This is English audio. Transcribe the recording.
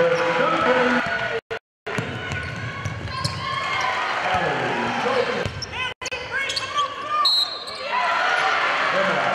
Good. Amen.